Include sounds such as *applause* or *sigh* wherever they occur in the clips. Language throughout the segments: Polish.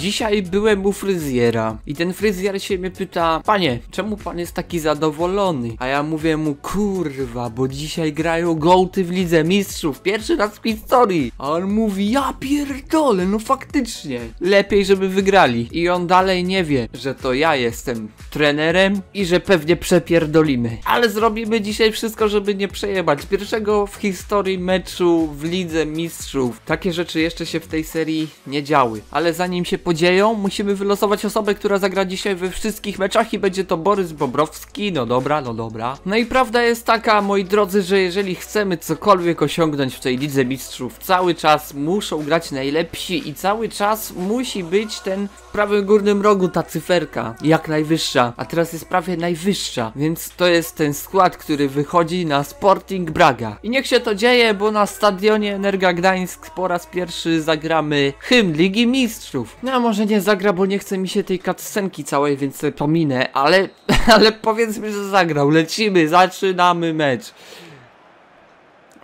Dzisiaj byłem u fryzjera i ten fryzjer się mnie pyta, panie, czemu pan jest taki zadowolony? A ja mówię mu, kurwa, bo dzisiaj grają gołty w Lidze Mistrzów, pierwszy raz w historii. A on mówi, ja pierdolę, no faktycznie. Lepiej, żeby wygrali. I on dalej nie wie, że to ja jestem trenerem i że pewnie przepierdolimy. Ale zrobimy dzisiaj wszystko, żeby nie przejebać. Pierwszego w historii meczu w Lidze Mistrzów. Takie rzeczy jeszcze się w tej serii nie działy. Ale zanim się podzieją, musimy wylosować osobę, która zagra dzisiaj we wszystkich meczach i będzie to Borys Bobrowski. No dobra, no dobra. No i prawda jest taka, moi drodzy, że jeżeli chcemy cokolwiek osiągnąć w tej Lidze Mistrzów, cały czas muszą grać najlepsi i cały czas musi być ten w prawym górnym rogu ta cyferka jak najwyższa, a teraz jest prawie najwyższa, więc to jest ten skład, który wychodzi na Sporting Braga. I niech się to dzieje, bo na stadionie Energa Gdańsk po raz pierwszy zagramy hymn Ligi Mistrzów. No może nie zagra, bo nie chce mi się tej cutscenki całej, więc pominę, ale, *laughs* ale powiedzmy, że zagrał. Lecimy, zaczynamy mecz.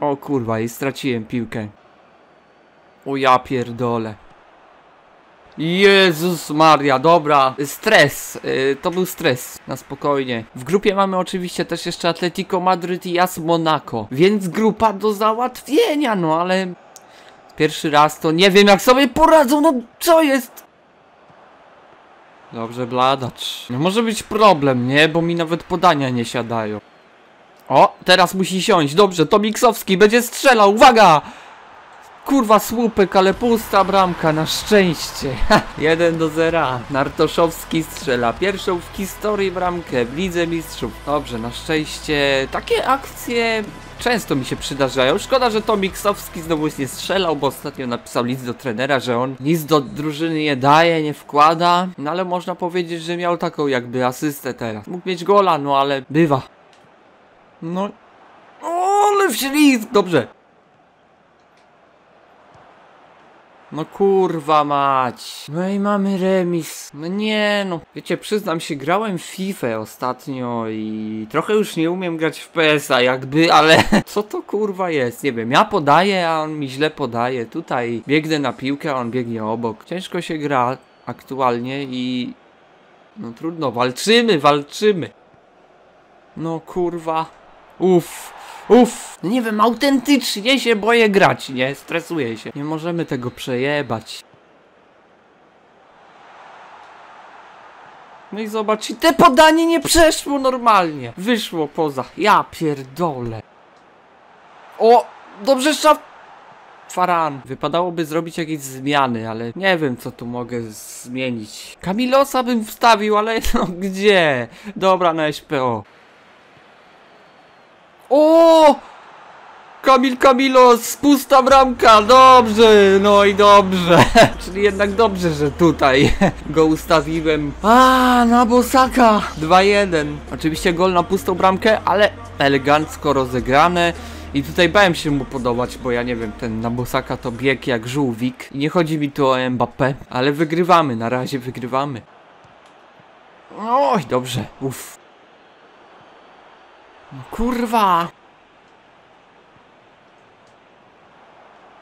O kurwa, i straciłem piłkę. O ja pierdolę. Jezus Maria, dobra. Stres, yy, to był stres, na spokojnie. W grupie mamy oczywiście też jeszcze Atletico Madryt i AS Monaco, więc grupa do załatwienia, no ale... Pierwszy raz to nie wiem jak sobie poradzą, no co jest? Dobrze, bladacz. No może być problem, nie? Bo mi nawet podania nie siadają. O, teraz musi siąść. Dobrze, to Miksowski będzie strzelał. Uwaga! Kurwa słupek, ale pusta bramka, na szczęście. 1 do 0. Nartoszowski strzela pierwszą w historii bramkę w Lidze Mistrzów. Dobrze, na szczęście takie akcje często mi się przydarzają. Szkoda, że to Miksowski znowu nie strzelał, bo ostatnio napisał list do trenera, że on nic do drużyny nie daje, nie wkłada. No ale można powiedzieć, że miał taką jakby asystę teraz. Mógł mieć gola, no ale bywa. No. O, ale w ślizg! Dobrze. No kurwa mać. No i mamy remis. No nie no. Wiecie, przyznam się, grałem w FIFA ostatnio i trochę już nie umiem grać w PS-a jakby, ale *laughs* co to kurwa jest? Nie wiem, ja podaję, a on mi źle podaje. Tutaj biegnę na piłkę, a on biegnie obok. Ciężko się gra aktualnie i... No trudno, walczymy, walczymy. No kurwa. Uff. Uff, nie wiem, autentycznie się boję grać, nie? Stresuję się. Nie możemy tego przejebać. No i zobacz, te podanie nie przeszło normalnie. Wyszło poza. Ja pierdolę. O, dobrze szaf... Faran. Wypadałoby zrobić jakieś zmiany, ale nie wiem co tu mogę zmienić. Kamilosa bym wstawił, ale *laughs* no gdzie? Dobra, na SPO. O! Kamil Kamilos, pusta bramka, dobrze, no i dobrze. *laughs* Czyli jednak dobrze, że tutaj go ustawiłem. A, na Bosaka, 2-1. Oczywiście gol na pustą bramkę, ale elegancko rozegrane. I tutaj bałem się mu podobać, bo ja nie wiem, ten Nabosaka to bieg jak żółwik. I nie chodzi mi tu o Mbappé, ale wygrywamy, na razie wygrywamy. Oj, dobrze, uff. Kurwa!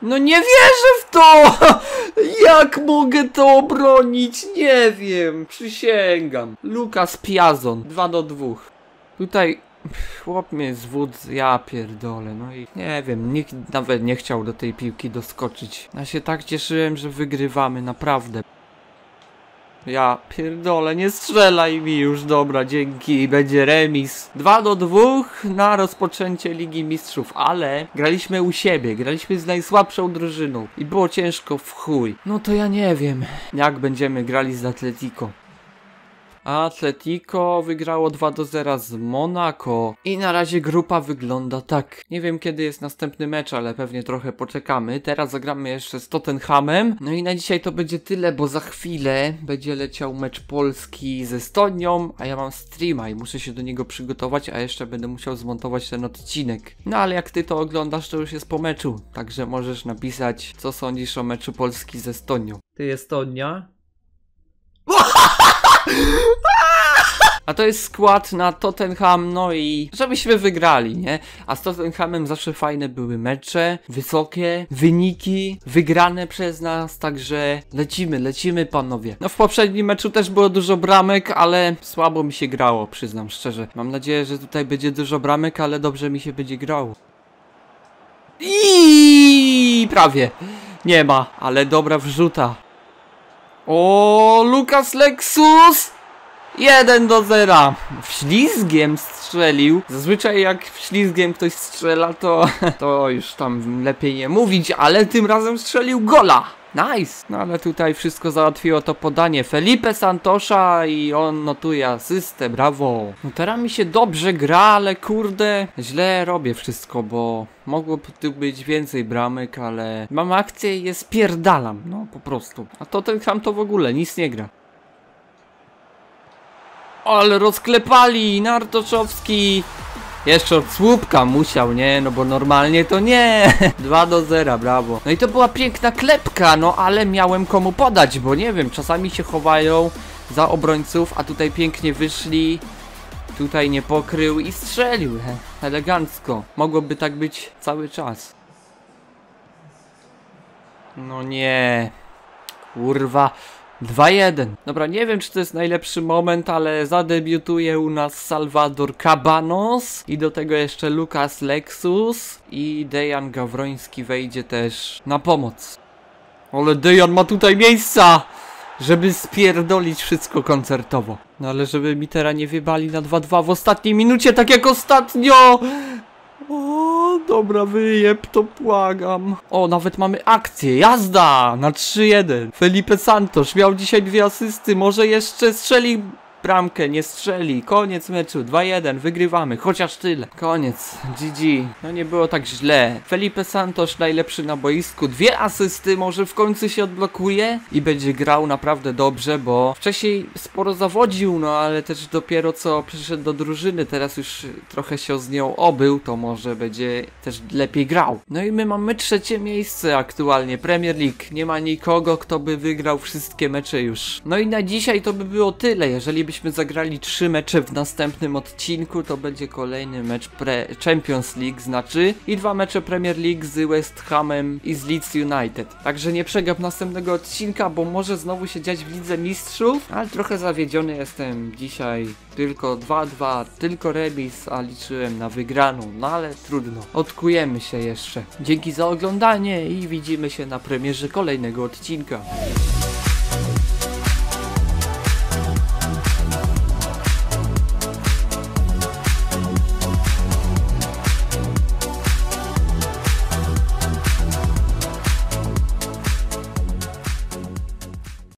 No nie wierzę w to! *laughs* Jak mogę to obronić? Nie wiem, przysięgam. Lukas Piazon, 2 do 2. Tutaj chłop mnie zwód, ja pierdolę, no i nie wiem, nikt nawet nie chciał do tej piłki doskoczyć. Ja się tak cieszyłem, że wygrywamy, naprawdę. Ja pierdolę, nie strzelaj mi już, dobra, dzięki, będzie remis. 2 do 2 na rozpoczęcie Ligi Mistrzów, ale graliśmy u siebie, graliśmy z najsłabszą drużyną i było ciężko w chuj. No to ja nie wiem, jak będziemy grali z Atletico. Atletico wygrało 2 do 0 z Monaco i na razie grupa wygląda tak. Nie wiem kiedy jest następny mecz, ale pewnie trochę poczekamy. Teraz zagramy jeszcze z Tottenhamem. No i na dzisiaj to będzie tyle, bo za chwilę będzie leciał mecz Polski z Estonią, a ja mam streama i muszę się do niego przygotować, a jeszcze będę musiał zmontować ten odcinek. No ale jak ty to oglądasz, to już jest po meczu, także możesz napisać, co sądzisz o meczu Polski z Estonią. Ty Estonia? *laughs* A to jest skład na Tottenham, no i żebyśmy wygrali, nie? A z Tottenhamem zawsze fajne były mecze, wysokie wyniki, wygrane przez nas, także lecimy, lecimy panowie. No w poprzednim meczu też było dużo bramek, ale słabo mi się grało, przyznam szczerze. Mam nadzieję, że tutaj będzie dużo bramek, ale dobrze mi się będzie grało. I prawie. Nie ma, ale dobra wrzuta. O, Lukas Lexus! 1 do 0. Ślizgiem strzelił. Zazwyczaj jak ślizgiem ktoś strzela, to, *laughs* to już tam lepiej nie mówić, ale tym razem strzelił gola. Nice! No ale tutaj wszystko załatwiło to podanie Felipe Santosza i on notuje asystę, brawo. No teraz mi się dobrze gra, ale kurde, źle robię wszystko, bo mogłoby tu być więcej bramek, ale mam akcję i je spierdalam, no po prostu. A to ten tam to w ogóle nic nie gra. Ale rozklepali, Nartoszowski. Jeszcze od słupka musiał, nie? No bo normalnie to nie. *laughs* 2 do 0, brawo. No i to była piękna klepka, no ale miałem komu podać, bo nie wiem, czasami się chowają za obrońców, a tutaj pięknie wyszli. Tutaj nie pokrył i strzelił. Elegancko. Mogłoby tak być cały czas. No nie. Kurwa. 2-1. Dobra, nie wiem czy to jest najlepszy moment, ale zadebiutuje u nas Salvador Cabanos i do tego jeszcze Lukas Lexus i Dejan Gawroński wejdzie też na pomoc. Ale Dejan ma tutaj miejsca, żeby spierdolić wszystko koncertowo. No ale żeby mi teraz nie wybali na 2-2 w ostatniej minucie, tak jak ostatnio! O, dobra, wyjeb, to błagam. O, nawet mamy akcję, jazda na 3-1. Felipe Santos miał dzisiaj dwie asysty, może jeszcze strzeli bramkę, nie strzeli. Koniec meczu, 2-1, wygrywamy, chociaż tyle. Koniec, GG. No nie było tak źle. Felipe Santos najlepszy na boisku, dwie asysty, może w końcu się odblokuje i będzie grał naprawdę dobrze, bo wcześniej sporo zawodził, no ale też dopiero co przyszedł do drużyny, teraz już trochę się z nią obył, to może będzie też lepiej grał. No i my mamy trzecie miejsce aktualnie, Premier League. Nie ma nikogo, kto by wygrał wszystkie mecze już. No i na dzisiaj to by było tyle, jeżeli byśmy zagrali trzy mecze w następnym odcinku, to będzie kolejny mecz pre Champions League, znaczy i dwa mecze Premier League z West Hamem i z Leeds United. Także nie przegap następnego odcinka, bo może znowu się dziać w Lidze Mistrzów, ale trochę zawiedziony jestem dzisiaj. Tylko 2-2, tylko remis, a liczyłem na wygraną, no ale trudno. Odkujemy się jeszcze. Dzięki za oglądanie i widzimy się na premierze kolejnego odcinka.